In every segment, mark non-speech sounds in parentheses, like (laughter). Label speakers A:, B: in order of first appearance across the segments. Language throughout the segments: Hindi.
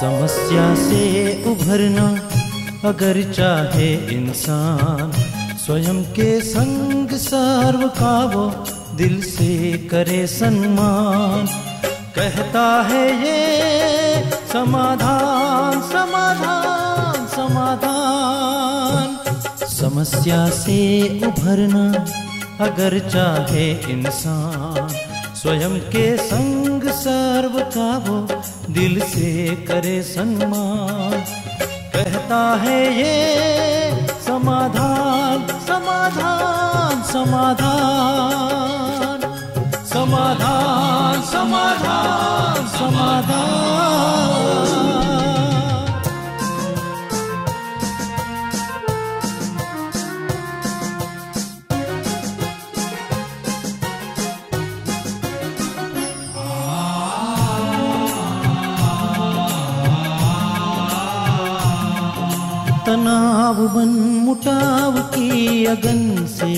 A: समस्या से उभरना अगर चाहे इंसान, स्वयं के संग सर्व का वो दिल से करे सम्मान कहता है ये समाधान समाधान समाधान। समस्या से उभरना, अगर चाहे इंसान स्वयं के संग सर्व का वो दिल से करे सम्मान कहता है ये समाधान समाधान समाधान समाधान समाधान समाधान। तनाव बन मुटाव की अगन से।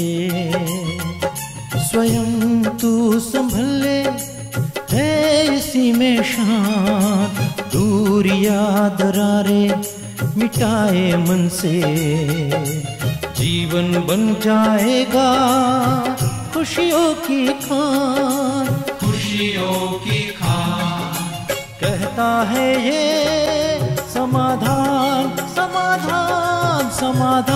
A: स्वयं तू संभल ले है इसी में शान दूरिया दरारे मिटाए मन से। जीवन बन जाएगा खुशियों की खान।
B: खुशियों की खान।
A: कहता है ये समाधान समाधान। समाधान।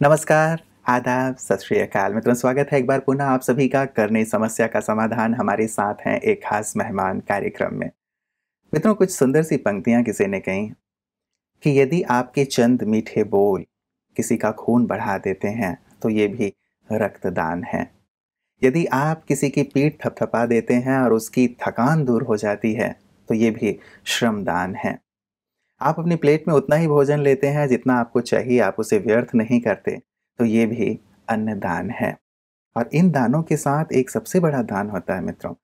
C: नमस्कार, आदाब, सत श्री अकाल। मित्रों, स्वागत है एक बार पुनः आप सभी का करने समस्या का समाधान हमारे साथ हैं एक खास मेहमान कार्यक्रम में। मित्रों, कुछ सुंदर सी पंक्तियाँ किसी ने कही कि यदि आपके चंद मीठे बोल किसी का खून बढ़ा देते हैं तो ये भी रक्तदान है। यदि आप किसी की पीठ थपथपा देते हैं और उसकी थकान दूर हो जाती है तो ये भी श्रमदान है। आप अपनी प्लेट में उतना ही भोजन लेते हैं जितना आपको चाहिए, आप उसे व्यर्थ नहीं करते। तो ये भी अन्नदान है। और इन दानों के साथ एक सबसे बड़ा दान होता है मित्रों,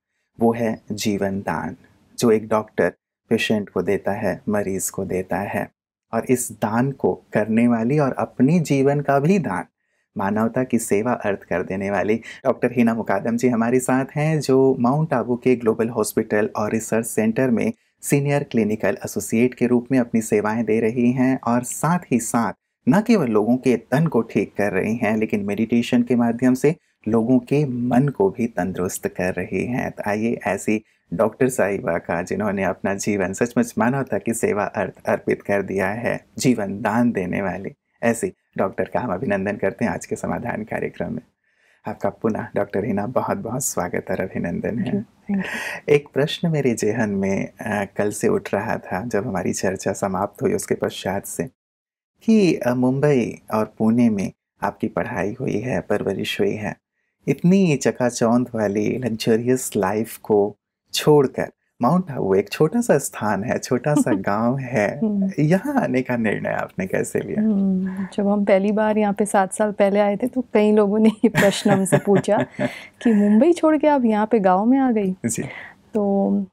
C: वो है जीवन दान, जो एक डॉक्टर पेशेंट को देता है, मरीज़ को देता है। और इस दान को करने वाली और अपनी जीवन का भी दान, मानवता की सेवा अर्थ कर देने वाली डॉक्टर हिना मुकादम जी हमारे साथ हैं, जो माउंट आबू के ग्लोबल हॉस्पिटल और रिसर्च सेंटर में सीनियर क्लिनिकल एसोसिएट के रूप में अपनी सेवाएँ दे रही हैं और साथ ही साथ न केवल लोगों के तन को ठीक कर रही हैं, लेकिन मेडिटेशन के माध्यम से लोगों के मन को भी तंदुरुस्त कर रही हैं। तो आइए ऐसी डॉक्टर साहिबा का, जिन्होंने अपना जीवन, सचमुच मानवता की सेवा अर्थ अर्पित कर दिया है, जीवन दान देने वाली, ऐसी डॉक्टर का हम अभिनंदन करते हैं आज के समाधान कार्यक्रम में। आपका पुनः डॉक्टर हिना बहुत बहुत स्वागत और अभिनंदन है। एक प्रश्न मेरे जेहन में आ, कल से उठ रहा था जब हमारी चर्चा समाप्त हुई उसके पश्चात से कि मुंबई और पुणे में आपकी पढ़ाई हुई है परवरिश हुई है। इतनी चकाचौंध वाली लग्जरियस लाइफ को छोड़कर माउंट आबू एक छोटा सा स्थान है छोटा सा (laughs) गाँव है। यहाँ आने का निर्णय आपने कैसे लिया?
D: जब हम पहली बार यहाँ पे सात साल पहले आए थे तो कई लोगों ने ये प्रश्न हमसे पूछा कि (laughs) मुंबई छोड़ के आप यहाँ पे गाँव में आ गई?
C: जी।
D: तो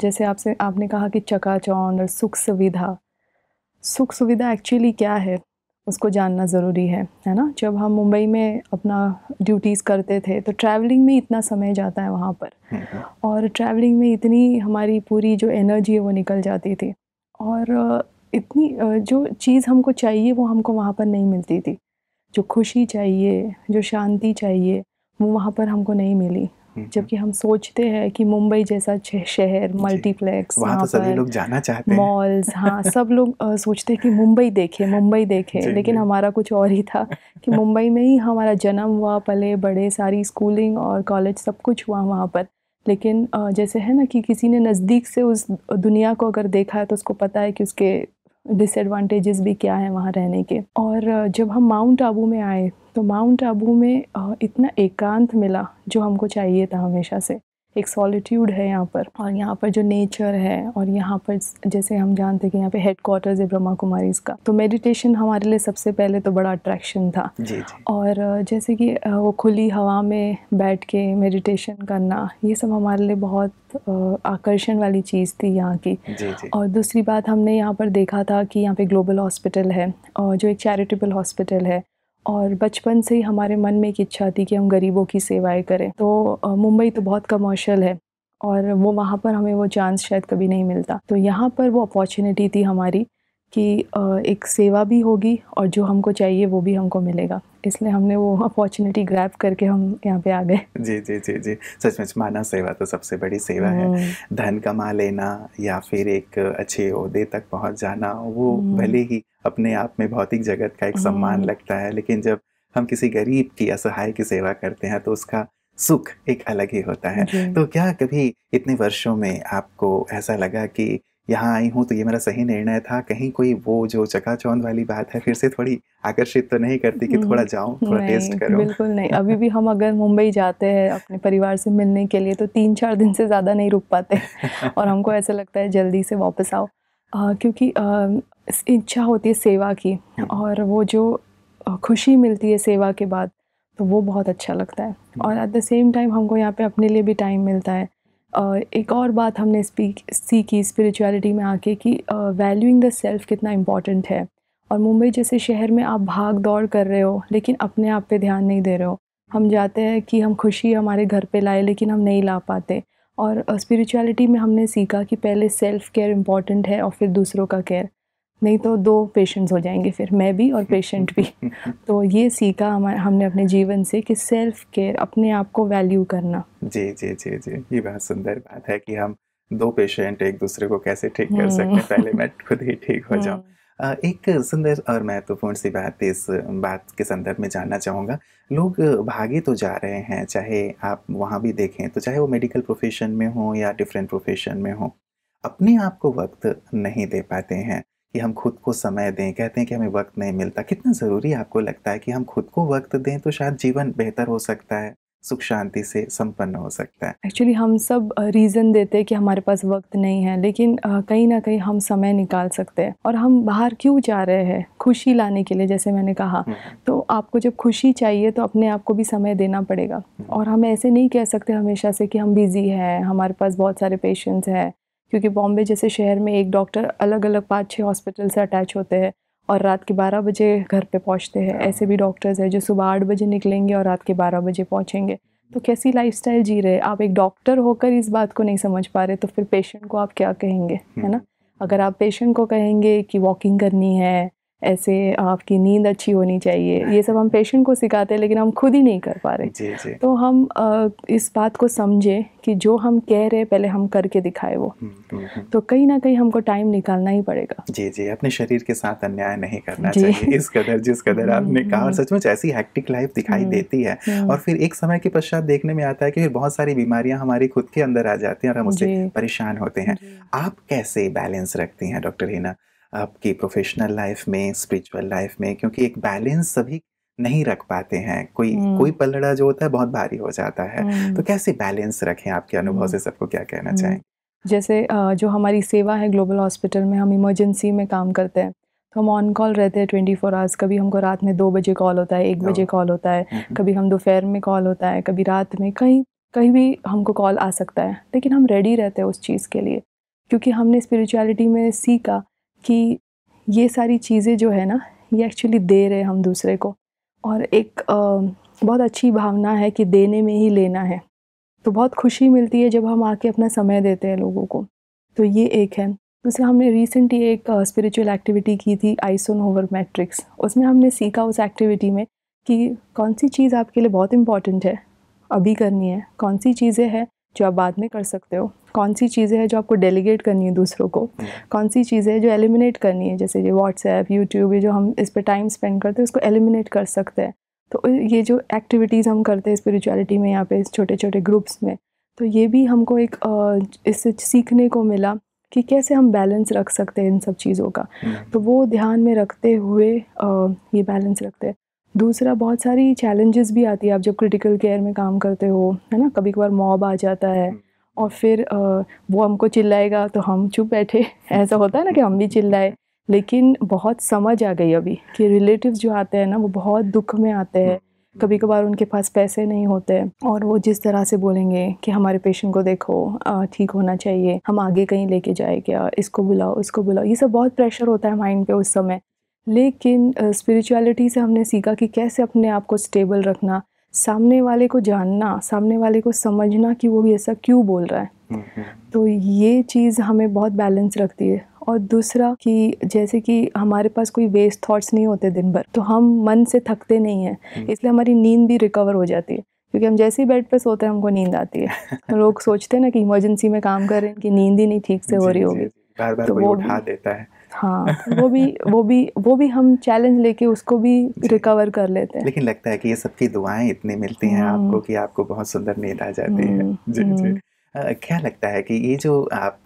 D: जैसे आपसे आपने कहा कि चकाचौंध और सुख सुविधा। सुख सुविधा एक्चुअली क्या है? उसको जानना ज़रूरी है है ना? जब हम मुंबई में अपना ड्यूटीज़ करते थे तो ट्रैवलिंग में इतना समय जाता है वहाँ पर। और ट्रैवलिंग में इतनी हमारी पूरी जो एनर्जी है वो निकल जाती थी। और इतनी जो चीज़ हमको चाहिए वो हमको वहाँ पर नहीं मिलती थी। जो खुशी चाहिए जो शांति चाहिए वो वहाँ पर हमको नहीं मिली। जबकि हम सोचते हैं कि मुंबई जैसा शहर मल्टीप्लेक्स
C: वहाँ तो सभी लोग जाना चाहते हैं।
D: मॉल्स हाँ (laughs) सब लोग सोचते हैं कि मुंबई देखे मुंबई देखे लेकिन हमारा कुछ और ही था कि मुंबई में ही हमारा जन्म हुआ पले बड़े सारी स्कूलिंग और कॉलेज सब कुछ हुआ वहाँ पर। लेकिन जैसे है ना कि किसी ने नज़दीक से उस दुनिया को अगर देखा है तो उसको पता है कि उसके डिसएडवांटेजेस भी क्या है वहाँ रहने के। और जब हम माउंट आबू में आए तो माउंट आबू में इतना एकांत मिला जो हमको चाहिए था हमेशा से। एक सॉलिट्यूड है यहाँ पर और यहाँ पर जो नेचर है और यहाँ पर जैसे हम जानते हैं कि यहाँ पे हेड क्वार्टर्स है ब्रह्मा कुमारी का तो मेडिटेशन हमारे लिए सबसे पहले तो बड़ा अट्रैक्शन था।
C: जी जी।
D: और जैसे कि वो खुली हवा में बैठ के मेडिटेशन करना ये सब हमारे लिए बहुत आकर्षण वाली चीज़ थी यहाँ की।
C: जी जी।
D: और दूसरी बात हमने यहाँ पर देखा था कि यहाँ पे ग्लोबल हॉस्पिटल है और जो एक चैरिटेबल हॉस्पिटल है और बचपन से ही हमारे मन में एक इच्छा थी कि हम गरीबों की सेवाएँ करें। तो मुंबई तो बहुत कमर्शियल है और वो वहाँ पर हमें वो चांस शायद कभी नहीं मिलता। तो यहाँ पर वो अपॉर्चुनिटी थी हमारी कि एक सेवा भी होगी और जो हमको चाहिए वो भी हमको मिलेगा। इसलिए हमने वो अपॉर्चुनिटी ग्रैब करके हम यहाँ पे आ गए।
C: जी जी जी जी। सचमुच मानव सेवा तो सबसे बड़ी सेवा है।
D: हम्म,
C: धन कमा लेना या फिर एक अच्छे ओहदे तक पहुँच जाना वो
D: हम्म।
C: भले ही अपने आप में भौतिक जगत का एक सम्मान
D: हम्म।
C: लगता है लेकिन जब हम किसी गरीब की असहाय की सेवा करते हैं तो उसका सुख एक अलग ही होता है। तो क्या कभी इतने वर्षों में आपको ऐसा लगा कि यहाँ आई हूँ तो ये मेरा सही निर्णय था। कहीं कोई वो जो चकाचौंध वाली बात है फिर से थोड़ी आकर्षित तो नहीं करती कि थोड़ा जाऊँ थोड़ा टेस्ट करूँ।
D: बिल्कुल नहीं। अभी (laughs) भी हम अगर मुंबई जाते हैं अपने परिवार से मिलने के लिए तो तीन चार दिन से ज़्यादा नहीं रुक पाते (laughs) और हमको ऐसा लगता है जल्दी से वापस आओ। अ, क्योंकि इच्छा होती है सेवा की और वो जो खुशी मिलती है सेवा के बाद तो वो बहुत अच्छा लगता है। और एट द सेम टाइम हमको यहाँ पे अपने लिए भी टाइम मिलता है। एक और बात हमने स्पीक सीखी स्पिरिचुअलिटी में आके कि वैल्यूइंग द सेल्फ कितना इंपॉर्टेंट है। और मुंबई जैसे शहर में आप भाग दौड़ कर रहे हो, लेकिन अपने आप पे ध्यान नहीं दे रहे हो। हम जाते हैं कि हम खुशी हमारे घर पे लाए, लेकिन हम नहीं ला पाते। और स्पिरिचुअलिटी में हमने सीखा कि पहले सेल्फ केयर इंपॉर्टेंट है और फिर दूसरों का केयर नहीं तो दो पेशेंट्स हो जाएँगे फिर मैं भी और पेशेंट भी। (laughs) तो ये सीखा हमारे हमने अपने जीवन से कि सेल्फ केयर अपने आप को वैल्यू करना।
C: जी जी जी जी ये बहुत सुंदर बात है कि हम दो पेशेंट एक दूसरे को कैसे ठीक कर
D: हम्म।
C: सकते हैं। पहले मैं खुद ही ठीक हो जाऊँ।
D: हम्म,
C: एक सुंदर और महत्वपूर्ण सी बात इस बात के संदर्भ में जानना चाहूँगा। लोग भागे तो जा रहे हैं चाहे आप वहाँ भी देखें तो चाहे वो मेडिकल प्रोफेशन में हो या डिफरेंट प्रोफेशन में हो अपने आप को वक्त नहीं दे पाते हैं। कि हम खुद को समय दें। कहते हैं कि हमें वक्त नहीं मिलता। कितना ज़रूरी आपको लगता है कि हम खुद को वक्त दें तो शायद जीवन बेहतर हो सकता है सुख शांति से संपन्न हो सकता है।
D: एक्चुअली हम सब रीज़न देते हैं कि हमारे पास वक्त नहीं है लेकिन कहीं ना कहीं हम समय निकाल सकते हैं। और हम बाहर क्यों जा रहे हैं? खुशी लाने के लिए जैसे मैंने कहा। तो आपको जब खुशी चाहिए तो अपने आप को भी समय देना पड़ेगा। और हम ऐसे नहीं कह सकते हमेशा से कि हम बिज़ी हैं हमारे पास बहुत सारे पेशेंट्स हैं। क्योंकि बॉम्बे जैसे शहर में एक डॉक्टर अलग अलग पाँच छः हॉस्पिटल से अटैच होते हैं और रात के बारह बजे घर पे पहुँचते हैं। ऐसे भी डॉक्टर्स हैं जो सुबह आठ बजे निकलेंगे और रात के बारह बजे पहुँचेंगे। तो कैसी लाइफस्टाइल जी रहे आप एक डॉक्टर होकर इस बात को नहीं समझ पा रहे तो फिर पेशेंट को आप क्या कहेंगे है ना? अगर आप पेशेंट को कहेंगे कि वॉकिंग करनी है ऐसे आपकी नींद अच्छी होनी चाहिए। ये सब हम पेशेंट को सिखाते हैं लेकिन हम खुद ही नहीं कर पा रहे।
C: जी जी।
D: तो हम इस बात को समझे कि जो हम कह रहे हैं पहले हम करके दिखाए वो।
C: हम्म, हम्म, हम्म।
D: तो कहीं ना कहीं हमको टाइम निकालना ही पड़ेगा।
C: जी जी अपने शरीर के साथ अन्याय नहीं करना चाहिए। इस कदर जिस कदर आपने कहा और। सचमुच ऐसी हैक्टिक लाइफ दिखाई। देती है। और फिर एक समय के पश्चात देखने में आता है कि फिर बहुत सारी बीमारियाँ हमारी खुद के अंदर आ जाती हैं और हम उससे परेशान होते हैं। आप कैसे बैलेंस रखती हैं डॉक्टर हिना आपकी प्रोफेशनल लाइफ में स्पिरिचुअल लाइफ में क्योंकि एक बैलेंस सभी नहीं रख पाते हैं। कोई
D: हम्म।
C: कोई पलड़ा जो होता है बहुत भारी हो जाता है।
D: हम्म।
C: तो कैसे बैलेंस रखें आपके अनुभव
D: हम्म।
C: से सबको क्या कहना
D: हम्म।
C: चाहें?
D: जैसे जो हमारी सेवा है ग्लोबल हॉस्पिटल में हम इमरजेंसी में काम करते हैं। तो हम ऑन कॉल रहते हैं ट्वेंटी फोर आवर्स कभी हमको रात में दो बजे कॉल होता है एक बजे कॉल होता है।
C: हम्म,
D: कभी हम दोपहर में कॉल होता है कभी रात में। कहीं कहीं भी हमको कॉल आ सकता है। लेकिन हम रेडी रहते हैं उस चीज़ के लिए। क्योंकि हमने स्पिरिचुअलिटी में सीखा कि ये सारी चीज़ें जो है ना, ये एक्चुअली दे रहे हम दूसरे को। और एक बहुत अच्छी भावना है कि देने में ही लेना है। तो बहुत खुशी मिलती है जब हम आके अपना समय देते हैं लोगों को। तो ये एक है। दूसरा, हमने रिसेंटली एक स्पिरिचुअल एक्टिविटी की थी आइसोन होवर मैट्रिक्स उसमें हमने सीखा उस एक्टिविटी में कि कौन सी चीज़ आपके लिए बहुत इंपॉर्टेंट है, अभी करनी है। कौन सी चीज़ें हैं जो आप बाद में कर सकते हो। कौन सी चीज़ें हैं जो आपको डेलीगेट करनी है दूसरों को? कौन सी चीज़ें हैं जो एलिमिनेट करनी है? जैसे ये व्हाट्सएप यूट्यूब ये जो हम इस पर टाइम स्पेंड करते हैं उसको एलिमिनेट कर सकते हैं। तो ये जो एक्टिविटीज़ हम करते हैं स्पिरिचुअलिटी में यहाँ पे छोटे छोटे ग्रुप्स में तो ये भी हमको एक इससे सीखने को मिला कि कैसे हम बैलेंस रख सकते हैं इन सब चीज़ों का।
C: हम्म,
D: तो वो ध्यान में रखते हुए ये बैलेंस रखते हैं। दूसरा बहुत सारी चैलेंजेस भी आती है। आप जब क्रिटिकल केयर में काम करते हो है ना? कभी कभार मॉब आ जाता है। और फिर वो हमको चिल्लाएगा तो हम चुप बैठे। (laughs) ऐसा होता है ना कि हम भी चिल्लाए लेकिन बहुत समझ आ गई अभी कि रिलेटिव जो आते हैं ना वो बहुत दुख में आते हैं। कभी कभार उनके पास पैसे नहीं होते और वो जिस तरह से बोलेंगे कि हमारे पेशेंट को देखो ठीक होना चाहिए हम आगे कहीं लेके जाए क्या इसको बुलाओ इसको बुलाओ ये सब बहुत प्रेशर होता है माइंड पे उस समय। लेकिन स्पिरिचुअलिटी से हमने सीखा कि कैसे अपने आप को स्टेबल रखना सामने वाले को जानना सामने वाले को समझना कि वो ऐसा क्यों बोल रहा है।
C: हम्म, हम्म,
D: तो ये चीज़ हमें बहुत बैलेंस रखती है। और दूसरा कि जैसे कि हमारे पास कोई वेस्ट थॉट्स नहीं होते दिन भर तो हम मन से थकते नहीं हैं
C: हम्म।
D: इसलिए हमारी नींद भी रिकवर हो जाती है। क्योंकि हम जैसे ही बेड पे सोते हैं हमको नींद आती है। तो लोग सोचते हैं ना कि इमरजेंसी में काम कर रहे हैं कि नींद ही नहीं ठीक से (laughs) हो रही होगी।
C: बार बार
D: तो वो
C: उठा देता है।
D: हाँ वो भी वो भी वो भी हम चैलेंज लेके उसको भी रिकवर कर लेते हैं।
C: लेकिन लगता है कि ये सबकी दुआएँ इतनी मिलती हैं
D: हम्म।
C: आपको कि आपको बहुत सुंदर नींद आ जाती है।
D: हम्म,
C: जी जी।
D: हम्म।
C: क्या लगता है कि ये जो आप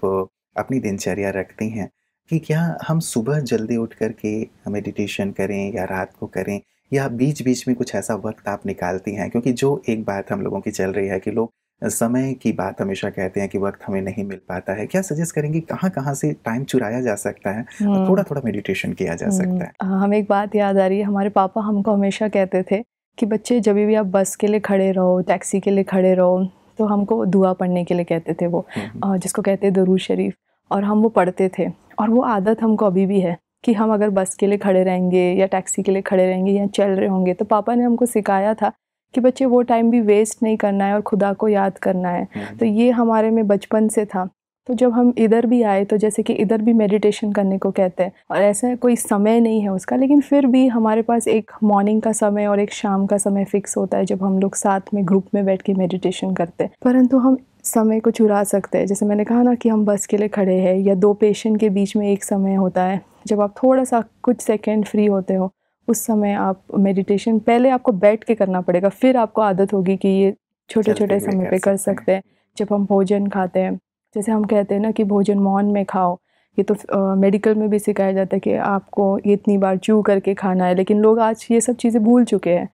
C: अपनी दिनचर्या रखती हैं कि क्या हम सुबह जल्दी उठ करके मेडिटेशन करें या रात को करें या बीच बीच में कुछ ऐसा वक्त आप निकालती हैं? क्योंकि जो एक बात हम लोगों की चल रही है कि लोग समय की बात हमेशा कहते हैं कि वक्त हमें नहीं मिल पाता है। क्या सजेस्ट करेंगे कहाँ कहाँ से टाइम चुराया जा सकता है और
D: हम्म।
C: थोड़ा थोड़ा मेडिटेशन किया जा सकता है?
D: हम्म, हमें एक बात याद आ रही है। हमारे पापा हमको हमेशा कहते थे कि बच्चे जब भी आप बस के लिए खड़े रहो टैक्सी के लिए खड़े रहो तो हमको दुआ पढ़ने के लिए कहते थे वो
C: हम्म,
D: जिसको कहते हैं दरूद शरीफ। और हम वो पढ़ते थे। और वो आदत हमको अभी भी है कि हम अगर बस के लिए खड़े रहेंगे या टैक्सी के लिए खड़े रहेंगे या चल रहे होंगे तो पापा ने हमको सिखाया था कि बच्चे वो टाइम भी वेस्ट नहीं करना है और खुदा को याद करना है।
C: हम्म,
D: तो ये हमारे में बचपन से था। तो जब हम इधर भी आए तो जैसे कि इधर भी मेडिटेशन करने को कहते हैं और ऐसा कोई समय नहीं है उसका लेकिन फिर भी हमारे पास एक मॉर्निंग का समय और एक शाम का समय फिक्स होता है जब हम लोग साथ में ग्रुप में बैठ के मेडिटेशन करते हैं। परंतु हम समय को चुरा सकते हैं। जैसे मैंने कहा ना कि हम बस के लिए खड़े हैं या दो पेशेंट के बीच में एक समय होता है जब आप थोड़ा सा कुछ सेकेंड फ्री होते हो उस समय आप मेडिटेशन पहले आपको बैठ के करना पड़ेगा फिर आपको आदत होगी कि ये छोटे छोटे समय पे कर
C: सकते हैं।
D: जब हम भोजन खाते हैं जैसे हम कहते हैं ना कि भोजन मौन में खाओ ये तो मेडिकल में भी सिखाया जाता है कि आपको ये इतनी बार चू करके खाना है लेकिन लोग आज ये सब चीज़ें भूल चुके हैं।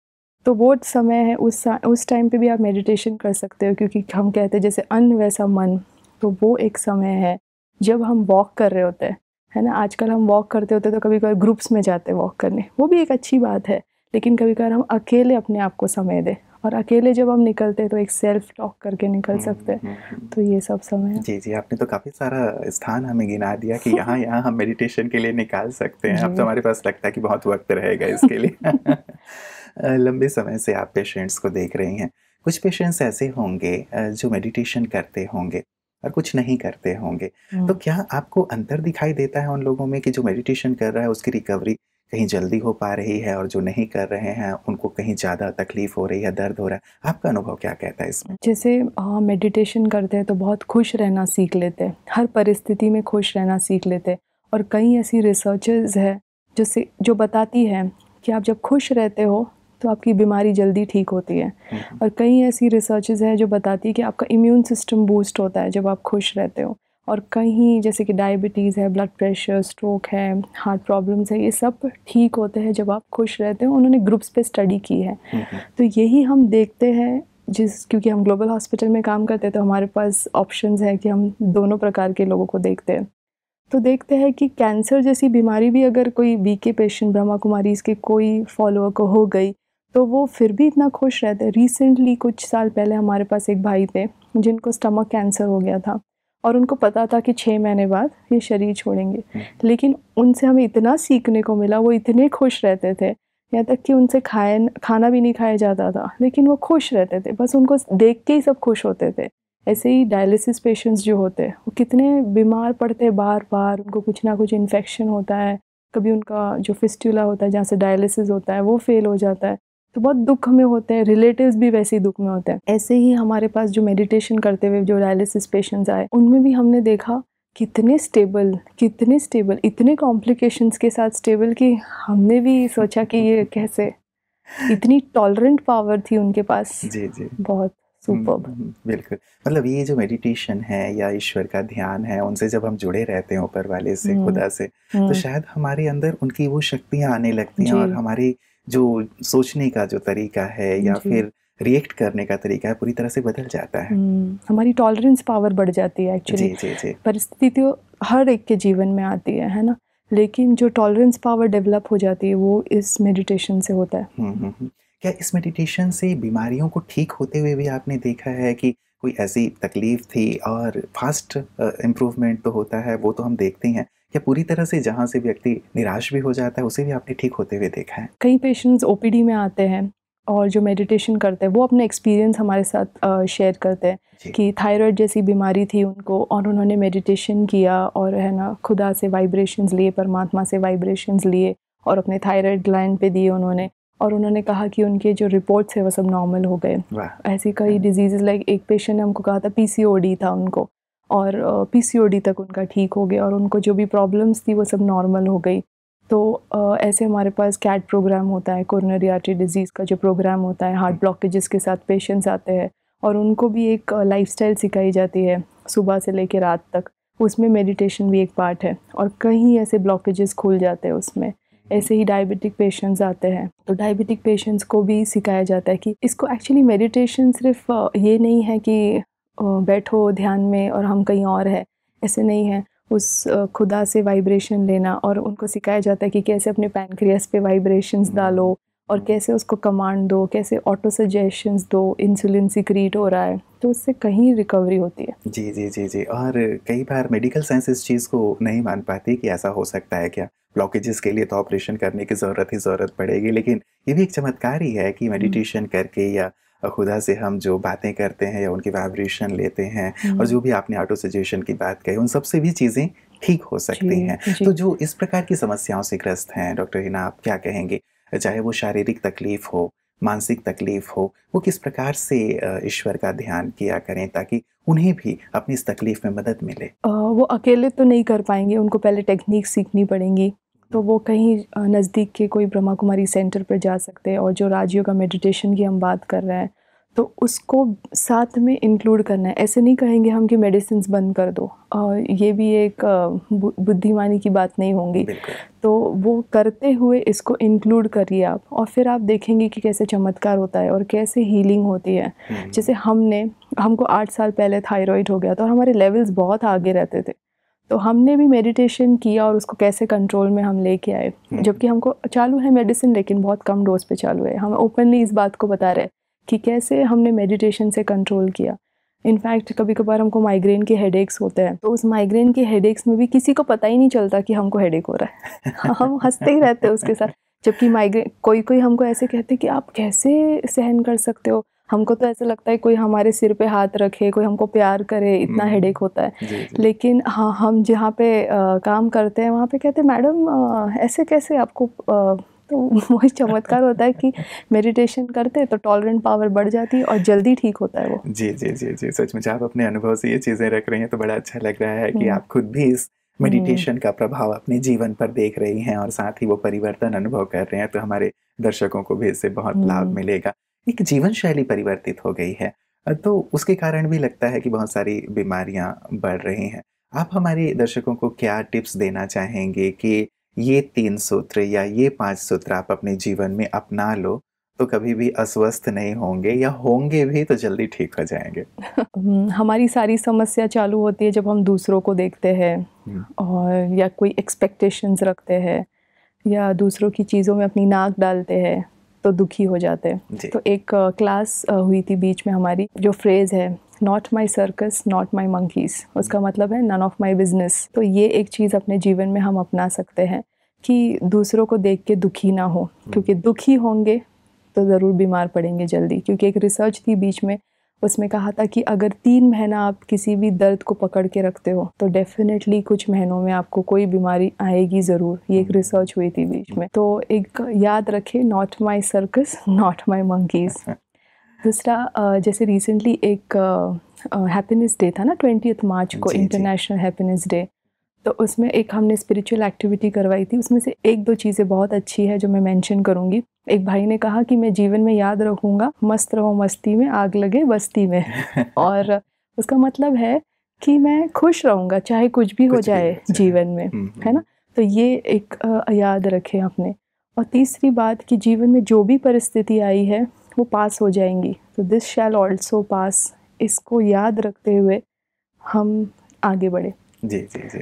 D: तो वो समय है उस उस टाइम पे भी आप मेडिटेशन कर सकते हो क्योंकि हम कहते हैं जैसे अन्न वैसा मन तो वो एक समय है जब हम वॉक कर रहे होते हैं। है ना? आजकल हम वॉक करते होते तो कभी कभी ग्रुप्स में जाते हैं वॉक करने। वो भी एक अच्छी बात है लेकिन कभी कभार हम अकेले अपने आप को समय दें। और अकेले जब हम निकलते हैं तो एक सेल्फ टॉक करके निकल सकते हैं।
C: हम्म, हम्म,
D: तो ये सब समय
C: जी जी आपने तो काफ़ी सारा स्थान हमें गिना दिया कि (laughs) यहाँ यहाँ हम मेडिटेशन के लिए निकाल सकते हैं। अब तो हमारे पास लगता है कि बहुत वक्त रहेगा इसके लिए। (laughs) लंबे समय से आप पेशेंट्स को देख रही हैं। कुछ पेशेंट्स ऐसे होंगे जो मेडिटेशन करते होंगे। और कुछ नहीं करते होंगे। तो
D: हम्म।
C: क्या आपको अंतर दिखाई देता है उन लोगों में कि जो मेडिटेशन कर रहा है उसकी रिकवरी कहीं जल्दी हो पा रही है और जो नहीं कर रहे हैं उनको कहीं ज़्यादा तकलीफ़ हो रही है दर्द हो रहा है? आपका अनुभव क्या कहता है इसमें?
D: जैसे हाँ मेडिटेशन करते हैं तो बहुत खुश रहना सीख लेते हैं। हर परिस्थिति में खुश रहना सीख लेते हैं। और कई ऐसी रिसर्चेस है जो से जो बताती है कि आप जब खुश रहते हो तो आपकी बीमारी जल्दी ठीक होती है।
C: हम्म,
D: और कई ऐसी रिसर्चेस है जो बताती है कि आपका इम्यून सिस्टम बूस्ट होता है जब आप खुश रहते हो। और कहीं जैसे कि डायबिटीज़ है ब्लड प्रेशर स्ट्रोक है हार्ट प्रॉब्लम्स है ये सब ठीक होते हैं जब आप खुश रहते हो। उन्होंने ग्रुप्स पे स्टडी की है।
C: हम्म, हम्म,
D: तो यही हम देखते हैं जिस क्योंकि हम ग्लोबल हॉस्पिटल में काम करते हैं तो हमारे पास ऑप्शंस है कि हम दोनों प्रकार के लोगों को देखते हैं। तो देखते हैं कि कैंसर जैसी बीमारी भी अगर कोई बीके पेशेंट ब्रह्मा कुमारी इसके कोई फॉलोअर को हो गई तो वो फिर भी इतना खुश रहते हैं। रिसेंटली कुछ साल पहले हमारे पास एक भाई थे जिनको स्टमक कैंसर हो गया था और उनको पता था कि छः महीने बाद ये शरीर छोड़ेंगे। लेकिन उनसे हमें इतना सीखने को मिला वो इतने खुश रहते थे यहाँ तक कि उनसे खाए खाना भी नहीं खाया जाता था लेकिन वो खुश रहते थे बस उनको देख के ही सब खुश होते थे। ऐसे ही डायलिसिस पेशेंट्स जो होते हैं वो कितने बीमार पड़ते हैं बार बार उनको कुछ ना कुछ इन्फेक्शन होता है कभी उनका जो फिस्टुला होता है जहाँ से डायलिसिस होता है वो फेल हो जाता है। तो बहुत दुख में होते हैं रिलेटिव्स भी वैसे ही दुख में होते हैं। ऐसे ही हमारे पास जो मेडिटेशन करते हुए जो डायलिसिस पेशेंट्स आए उनमें भी हमने देखा कितने स्टेबल कितने स्टेबल इतने कॉम्प्लिकेशंस के साथ स्टेबल कि हमने भी सोचा कि ये कैसे इतनी टॉलरेंट पावर थी उनके पास।
C: जी जी।
D: बहुत सुपर
C: हम्म, बिल्कुल। मतलब ये जो मेडिटेशन है या ईश्वर का ध्यान है उनसे जब हम जुड़े रहते हैं ऊपर वाले से
D: हम्म,
C: खुदा से तो शायद हमारे अंदर उनकी वो शक्तियाँ आने लगती हैं और हमारी जो सोचने का जो तरीका है या फिर रिएक्ट करने का तरीका है पूरी तरह से बदल जाता है।
D: हम्म, हमारी टॉलरेंस पावर बढ़ जाती है एक्चुअली
C: जी जी
D: परिस्थिति तो हर एक के जीवन में आती है है ना? लेकिन जो टॉलरेंस पावर डेवलप हो जाती है वो इस मेडिटेशन से होता है।
C: हम्म, हम्म। क्या इस मेडिटेशन से बीमारियों को ठीक होते हुए भी आपने देखा है कि कोई ऐसी तकलीफ़ थी और फास्ट इम्प्रूवमेंट तो होता है वो तो हम देखते हैं। या पूरी तरह से जहाँ से व्यक्ति निराश भी हो जाता है उसे भी आपने ठीक होते हुए देखा है?
D: कई पेशेंट्स ओपीडी में आते हैं और जो मेडिटेशन करते हैं वो अपने एक्सपीरियंस हमारे साथ शेयर करते हैं कि थायराइड जैसी बीमारी थी उनको और उन्होंने मेडिटेशन किया और है ना खुदा से वाइब्रेशंस लिए परमात्मा से वाइब्रेशंस लिए और अपने थायराइड ग्लैंड पे दिए उन्होंने और उन्होंने कहा कि उनके जो रिपोर्ट्स है वो सब नॉर्मल हो गए। ऐसी कई डिज़ीज़ लाइक एक पेशेंट ने हमको कहा था पीसीओडी था उनको। और पीसीओडी तक उनका ठीक हो गया और उनको जो भी प्रॉब्लम्स थी वो सब नॉर्मल हो गई। तो ऐसे हमारे पास कैट प्रोग्राम होता है कोरोनरी आर्टरी डिज़ीज़ का जो प्रोग्राम होता है हार्ट ब्लॉकेजेस के साथ पेशेंट्स आते हैं और उनको भी एक लाइफस्टाइल सिखाई जाती है सुबह से लेकर रात तक। उसमें मेडिटेशन भी एक पार्ट है और कहीं ऐसे ब्लॉकेजेस खुल जाते हैं उसमें। ऐसे ही डायबिटिक पेशेंट्स आते हैं। तो डायबिटिक पेशेंट्स को भी सिखाया जाता है कि इसको एक्चुअली मेडिटेशन सिर्फ़ ये नहीं है कि बैठो ध्यान में और हम कहीं और है। ऐसे नहीं है। उस खुदा से वाइब्रेशन लेना और उनको सिखाया जाता है कि कैसे अपने पैनक्रियास पे वाइब्रेशंस डालो और कैसे उसको कमांड दो कैसे ऑटो सजेशंस दो इंसुलिन सिक्रीट हो रहा है। तो उससे कहीं रिकवरी होती है।
C: जी जी जी जी। और कई बार मेडिकल साइंस इस चीज़ को नहीं मान पाती कि ऐसा हो सकता है क्या? ब्लॉकेजेस के लिए तो ऑपरेशन करने की ज़रूरत ही ज़रूरत पड़ेगी लेकिन ये भी एक चमत्कार ही है कि मेडिटेशन करके या खुदा से हम जो बातें करते हैं या उनकी वाइब्रेशन लेते हैं और जो भी आपने ऑटो सजेशन की बात कही उन सबसे भी चीज़ें ठीक हो सकती हैं। तो जो इस प्रकार की समस्याओं से ग्रस्त हैं डॉक्टर हिना आप क्या कहेंगे? चाहे वो शारीरिक तकलीफ़ हो मानसिक तकलीफ़ हो वो किस प्रकार से ईश्वर का ध्यान किया करें ताकि उन्हें भी अपनी इस तकलीफ़ में मदद मिले?
D: अ, वो अकेले तो नहीं कर पाएँगे उनको पहले टेक्निक सीखनी पड़ेंगी। तो वो कहीं नज़दीक के कोई ब्रह्मा कुमारी सेंटर पर जा सकते हैं और जो राजयोग का मेडिटेशन की हम बात कर रहे हैं तो उसको साथ में इंक्लूड करना है। ऐसे नहीं कहेंगे हम कि मेडिसिन बंद कर दो और ये भी एक बुद्धिमानी की बात नहीं होंगी। तो वो करते हुए इसको इंक्लूड करिए आप और फिर आप देखेंगे कि कैसे चमत्कार होता है और कैसे हीलिंग होती है।
C: हम्म,
D: जैसे हमने हमको आठ साल पहले थायराइड हो गया था और हमारे लेवल्स बहुत आगे रहते थे। तो हमने भी मेडिटेशन किया और उसको कैसे कंट्रोल में हम लेके आए।
C: हम्म।
D: जबकि हमको चालू है मेडिसिन लेकिन बहुत कम डोज पे चालू है। हम ओपनली इस बात को बता रहे हैं कि कैसे हमने मेडिटेशन से कंट्रोल किया। इनफैक्ट कभी कभार हमको माइग्रेन के हेडेक्स होते हैं। तो उस माइग्रेन के हेडेक्स में भी किसी को पता ही नहीं चलता कि हमको हेडेक हो रहा है। (laughs) हम हँसते ही रहते हैं उसके साथ। जबकि माइग्रेन कोई कोई हमको ऐसे कहते हैं कि आप कैसे सहन कर सकते हो? हमको तो ऐसा लगता है कोई हमारे सिर पे हाथ रखे कोई हमको प्यार करे इतना
C: हम्म।
D: हेडेक होता है
C: जी जी
D: लेकिन हाँ हम जहाँ पे अ, काम करते हैं वहाँ पे कहते हैं मैडम ऐसे कैसे आपको अ, तो (laughs) वही चमत्कार होता है कि मेडिटेशन करते हैं तो टॉलरेंट पावर बढ़ जाती है और जल्दी ठीक होता है वो
C: जी जी जी जी सचमुच आप अपने अनुभव से ये चीज़ें रख रही हैं तो बड़ा अच्छा लग रहा है कि
D: हम्म।
C: आप खुद भी इस मेडिटेशन का प्रभाव अपने जीवन पर देख रही हैं और साथ ही वो परिवर्तन अनुभव कर रहे हैं तो हमारे दर्शकों को भी इससे बहुत लाभ
D: हम्म।
C: मिलेगा एक जीवन शैली परिवर्तित हो गई है। तो उसके कारण भी लगता है कि बहुत सारी बीमारियाँ बढ़ रही हैं। आप हमारे दर्शकों को क्या टिप्स देना चाहेंगे कि ये तीन सूत्र या ये पाँच सूत्र आप अपने जीवन में अपना लो तो कभी भी अस्वस्थ नहीं होंगे या होंगे भी तो जल्दी ठीक हो जाएँगे? (laughs)
D: हमारी सारी समस्या चालू होती है जब हम दूसरों को देखते हैं
C: हम्म।
D: और या कोई एक्सपेक्टेशंस रखते हैं या दूसरों की चीज़ों में अपनी नाक डालते हैं। तो दुखी हो जाते हैं। तो एक क्लास हुई थी बीच में हमारी जो फ्रेज़ है not my circus not my monkeys उसका मतलब है नन ऑफ़ माई बिज़नेस तो ये एक चीज़ अपने जीवन में हम अपना सकते हैं कि दूसरों को देख के दुखी ना हो। क्योंकि दुखी होंगे तो ज़रूर बीमार पड़ेंगे जल्दी। क्योंकि एक रिसर्च थी बीच में उसमें कहा था कि अगर तीन महीना आप किसी भी दर्द को पकड़ के रखते हो तो डेफिनेटली कुछ महीनों में आपको कोई बीमारी आएगी ज़रूर। ये एक रिसर्च हुई थी बीच में। तो एक याद रखे not my circus not my monkeys दूसरा जैसे रिसेंटली एक हैप्पीनेस डे था ना ट्वेंटी मार्च को। इंटरनेशनल हैप्पीनेस डे तो उसमें एक हमने स्पिरिचुअल एक्टिविटी करवाई थी। उसमें से एक दो चीज़ें बहुत अच्छी है जो मैं मेंशन करूँगी। एक भाई ने कहा कि मैं जीवन में याद रखूँगा मस्त रहो मस्ती में आग लगे बस्ती में। (laughs) और उसका मतलब है कि मैं खुश रहूँगा चाहे कुछ भी हो
C: कुछ भी
D: जाए
C: हो जाए।
D: जीवन में
C: हम्म,
D: है ना? तो ये एक याद रखें अपने। और तीसरी बात कि जीवन में जो भी परिस्थिति आई है वो पास हो जाएँगी। तो दिस शैल ऑल्सो पास इसको याद रखते हुए हम आगे बढ़े।
C: जी जी जी।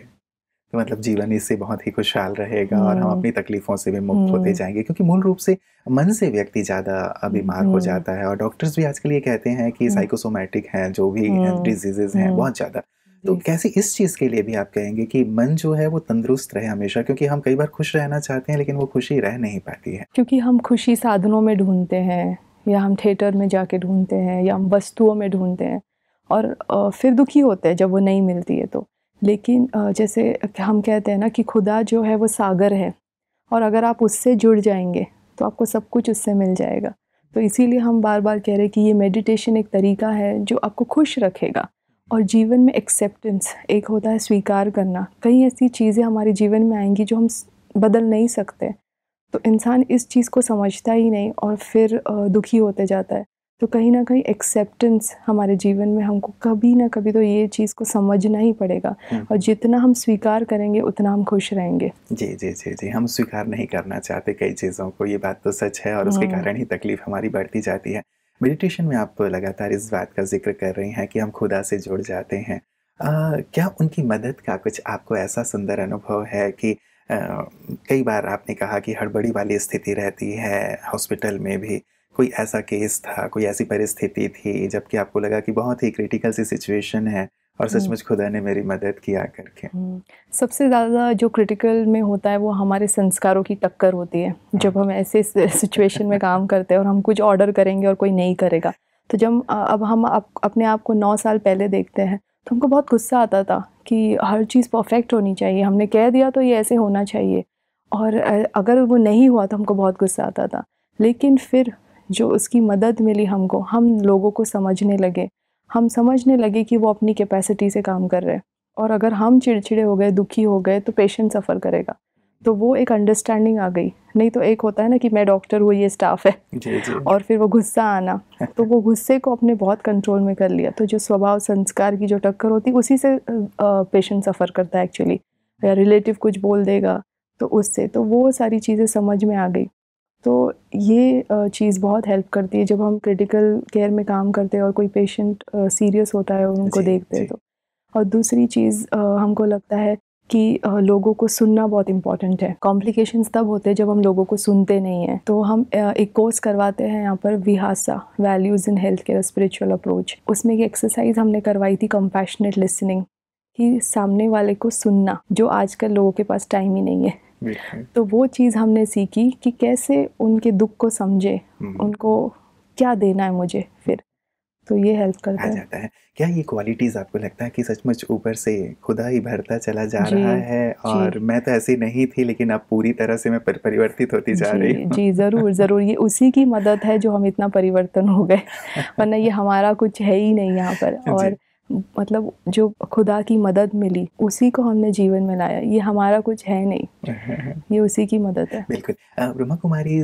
C: मतलब जीवन इससे बहुत ही खुशहाल रहेगा और हम
D: हम्म।
C: अपनी तकलीफों से भी मुक्त होते
D: हम्म।
C: जाएँगे क्योंकि मूल रूप से मन से व्यक्ति ज़्यादा बीमार हो
D: हम्म।
C: जाता है और डॉक्टर्स भी आजकल ये कहते हैं कि। साइकोसोमैटिक हैं जो भी। डिजीजेज हैं। बहुत ज़्यादा तो कैसे इस चीज़ के लिए भी आप कहेंगे कि मन जो है वो तंदुरुस्त रहे हमेशा क्योंकि हम कई बार खुश रहना चाहते हैं लेकिन वो खुशी रह नहीं पाती है
D: क्योंकि हम खुशी साधनों में ढूंढते हैं या हम थिएटर में जाके ढूंढते हैं या हम वस्तुओं में ढूंढते हैं और फिर दुखी होते हैं जब वो नहीं मिलती है तो लेकिन जैसे हम कहते हैं ना कि खुदा जो है वो सागर है और अगर आप उससे जुड़ जाएँगे तो आपको सब कुछ उससे मिल जाएगा। तो इसीलिए हम बार बार कह रहे हैं कि ये मेडिटेशन एक तरीका है जो आपको खुश रखेगा और जीवन में एक्सेप्टेंस एक होता है स्वीकार करना। कई ऐसी चीज़ें हमारे जीवन में आएँगी जो हम बदल नहीं सकते। तो इंसान इस चीज़ को समझता ही नहीं और फिर दुखी होते जाता है। तो कहीं ना कहीं एक्सेप्टेंस हमारे जीवन में हमको कभी ना कभी तो ये चीज़ को समझना ही पड़ेगा।
C: हम्म।
D: और जितना हम स्वीकार करेंगे उतना हम खुश रहेंगे।
C: जी जी जी जी। हम स्वीकार नहीं करना चाहते कई चीज़ों को ये बात तो सच है और उसके
D: हम्म।
C: कारण ही तकलीफ़ हमारी बढ़ती जाती है। मेडिटेशन में आप लगातार इस बात का ज़िक्र कर रही हैं कि हम खुदा से जुड़ जाते हैं। अ, क्या उनकी मदद का कुछ आपको ऐसा सुंदर अनुभव है कि अ, कई बार आपने कहा कि हड़बड़ी वाली स्थिति रहती है हॉस्पिटल में भी कोई ऐसा केस था कोई ऐसी परिस्थिति थी जबकि आपको लगा कि बहुत ही क्रिटिकल सी सिचुएशन है और
D: हम्म।
C: सचमुच खुदा ने मेरी मदद किया करके।
D: हम्म, सबसे ज़्यादा जो क्रिटिकल में होता है वो हमारे संस्कारों की टक्कर होती है। जब हम ऐसे सिचुएशन में काम करते हैं और हम कुछ ऑर्डर करेंगे और कोई नहीं करेगा तो जब अब हम आप, अपने आप को नौ साल पहले देखते हैं तो हमको बहुत गुस्सा आता था कि हर चीज़ परफेक्ट होनी चाहिए हमने कह दिया तो ये ऐसे होना चाहिए और अगर वो नहीं हुआ तो हमको बहुत गुस्सा आता था। लेकिन फिर जो उसकी मदद मिली हमको हम लोगों को समझने लगे। हम समझने लगे कि वो अपनी कैपेसिटी से काम कर रहे हैं। और अगर हम चिड़चिड़े हो गए दुखी हो गए तो पेशेंट सफ़र करेगा। तो वो एक अंडरस्टैंडिंग आ गई। नहीं तो एक होता है ना कि मैं डॉक्टर हूँ ये स्टाफ है।
C: जी जी।
D: और फिर वो गुस्सा आना। तो वो गुस्से को अपने बहुत कंट्रोल में कर लिया। तो जो स्वभाव संस्कार की जो टक्कर होती उसी से पेशेंट सफ़र करता है एक्चुअली या रिलेटिव कुछ बोल देगा तो उससे। तो वो सारी चीज़ें समझ में आ गई। तो ये चीज़ बहुत हेल्प करती है जब हम क्रिटिकल केयर में काम करते हैं और कोई पेशेंट सीरियस होता है और उनको देखते हैं तो। और दूसरी चीज़ हमको लगता है कि लोगों को सुनना बहुत इंपॉर्टेंट है। कॉम्प्लिकेशंस तब होते हैं जब हम लोगों को सुनते नहीं हैं। तो हम एक कोर्स करवाते हैं यहाँ पर विहासा values in health care spiritual approach उसमें एक एक्सरसाइज हमने करवाई थी कंपैशनेट लिसनिंग कि सामने वाले को सुनना जो आजकल लोगों के पास टाइम ही नहीं है। तो वो चीज़ हमने सीखी कि कैसे उनके दुख को समझे
C: हम्म,
D: उनको क्या देना है मुझे फिर तो ये हेल्प करता है।
C: जाता है। क्या ये क्वालिटीज आपको लगता है कि सचमुच ऊपर से खुदा ही भरता चला जा रहा है? और मैं तो ऐसी नहीं थी लेकिन अब पूरी तरह से मैं पर- परिवर्तित होती जा रही हूँ।
D: जी ज़रूर ज़रूर। ये उसी की मदद है जो हम इतना परिवर्तन हो गए वरना ये हमारा कुछ है ही नहीं यहाँ पर। (laughs) और मतलब जो खुदा की मदद मिली उसी को हमने जीवन में लाया। ये हमारा कुछ है नहीं। (laughs) ये उसी की मदद है।
C: बिल्कुल। ब्रह्मा कुमारी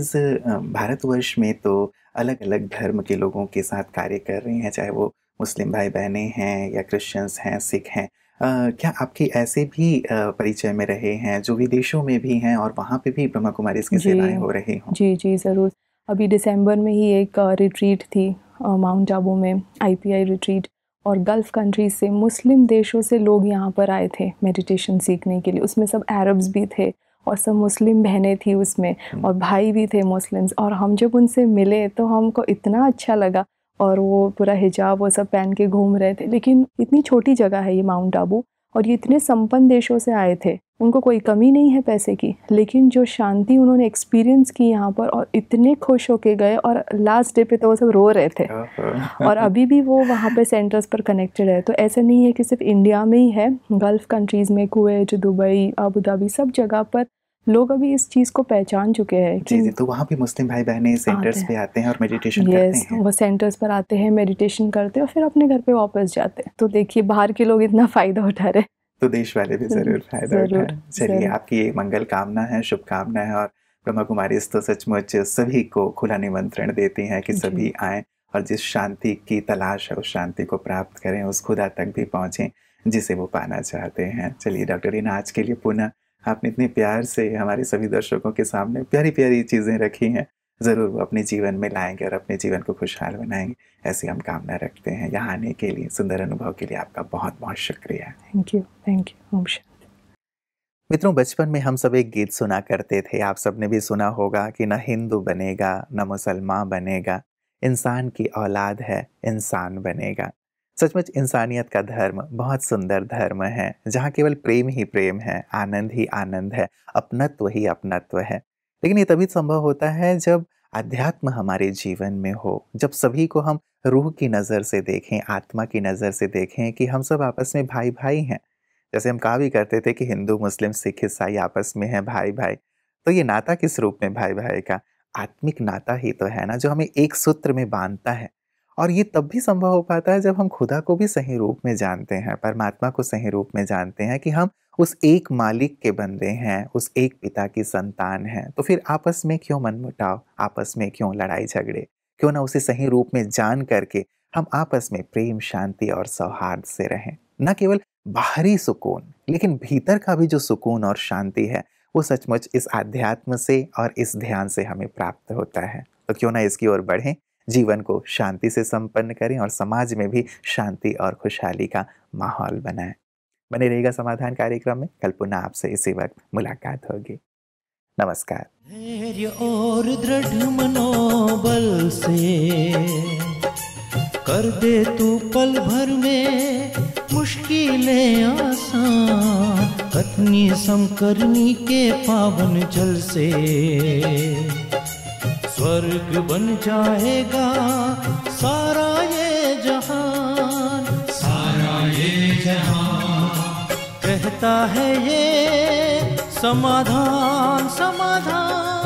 C: भारतवर्ष में तो अलग अलग धर्म के लोगों के साथ कार्य कर रही हैं चाहे वो मुस्लिम भाई बहनें हैं या क्रिश्चियंस हैं सिख हैं। क्या आपके ऐसे भी परिचय में रहे हैं जो विदेशों में भी हैं और वहाँ पे भी ब्रह्मा कुमारी इसकी। सेवाएँ हो रही हों?
D: जी जी ज़रूर। अभी दिसंबर में ही एक रिट्रीट थी माउंट आबू में आईपीआई रिट्रीट और गल्फ़ कंट्रीज़ से मुस्लिम देशों से लोग यहाँ पर आए थे मेडिटेशन सीखने के लिए। उसमें सब अरब्स भी थे और सब मुस्लिम बहनें थी उसमें और भाई भी थे मुस्लिम्स और हम जब उनसे मिले तो हमको इतना अच्छा लगा और वो पूरा हिजाब वो सब पहन के घूम रहे थे। लेकिन इतनी छोटी जगह है ये माउंट आबू और ये इतने संपन्न देशों से आए थे। उनको कोई कमी नहीं है पैसे की लेकिन जो शांति उन्होंने एक्सपीरियंस की यहाँ पर और इतने खुश होके गए और लास्ट डे पे तो वो सब रो रहे थे। और अभी भी वो वहाँ पे सेंटर्स पर कनेक्टेड है। तो ऐसा नहीं है कि सिर्फ़ इंडिया में ही है गल्फ़ कंट्रीज़ में कुवैत दुबई अबू धाबी सब जगह पर लोग अभी इस चीज़ को पहचान चुके हैं
C: जी जी तो वहाँ भी मुस्लिम भाई बहनें सेंटर्स
D: आते
C: पे आते हैं और मेडिटेशन करते हैं।
D: वो सेंटर्स पर आते हैं मेडिटेशन करते हैं और फिर अपने घर पे वापस जाते हैं। तो देखिए बाहर के लोग इतना फ़ायदा उठा रहे हैं।
C: तो देश वाले भी ज़रूर फ़ायदा उठाएँ। चलिए आपकी ये मंगल कामना है शुभकामना है और ब्रह्मा कुमारी इस तो सचमुच सभी को खुला निमंत्रण देती हैं कि सभी आएँ और जिस शांति की तलाश है उस शांति को प्राप्त करें उस खुदा तक भी पहुँचें जिसे वो पाना चाहते हैं। चलिए डॉक्टर रीना आज के लिए पुनः आपने इतने प्यार से हमारे सभी दर्शकों के सामने प्यारी प्यारी चीज़ें रखी हैं। ज़रूर वो अपने जीवन में लाएँगे और अपने जीवन को खुशहाल बनाएँगे। ऐसी हम कामना रखते हैं यहाँ आने के लिए। सुंदर अनुभव के लिए आपका बहुत बहुत शुक्रिया।
D: थैंक यू थैंक यू ओम शांति।
C: मित्रों बचपन में हम सब एक गीत सुना करते थे। आप सबने भी सुना होगा कि न हिंदू बनेगा न मुसलमान बनेगा। इंसान की औलाद है इंसान बनेगा। सचमुच इंसानियत का धर्म बहुत सुंदर धर्म है जहाँ केवल प्रेम ही प्रेम है आनंद ही आनंद है अपनत्व ही अपनत्व है। लेकिन ये तभी संभव होता है जब अध्यात्म हमारे जीवन में हो, जब सभी को हम रूह की नज़र से देखें, आत्मा की नज़र से देखें कि हम सब आपस में भाई भाई हैं। जैसे हम कहा भी करते थे कि हिंदू, मुस्लिम, सिख, ईसाई आपस में हैं भाई भाई तो ये नाता किस रूप में भाई भाई का? आत्मिक नाता ही तो है ना, जो हमें एक सूत्र में बांधता है। और ये तब भी संभव हो पाता है जब हम खुदा को भी सही रूप में जानते हैं, परमात्मा को सही रूप में जानते हैं कि हम उस एक मालिक के बंदे हैं, उस एक पिता की संतान हैं। तो फिर आपस में क्यों मनमुटाव? आपस में क्यों लड़ाई झगड़े? क्यों ना उसे सही रूप में जान करके हम आपस में प्रेम, शांति और सौहार्द से रहें? न केवल बाहरी सुकून, लेकिन भीतर का भी जो सुकून और शांति है, वो सचमुच इस आध्यात्म से और इस ध्यान से हमें प्राप्त होता है। तो क्यों ना इसकी ओर बढ़ें, जीवन को शांति से संपन्न करें और समाज में भी शांति और खुशहाली का माहौल बनाएँ। बने रहेगा समाधान कार्यक्रम में। कल पुनः आपसे इसी वक्त मुलाकात होगी। नमस्कार।
A: और दृढ़ मनोबल से कर दे तू पल भर में मुश्किलें आसान। कतनी समकरनी के पावन जल से स्वर्ग बन जाएगा सारा ये कहता है ये समाधान समाधान।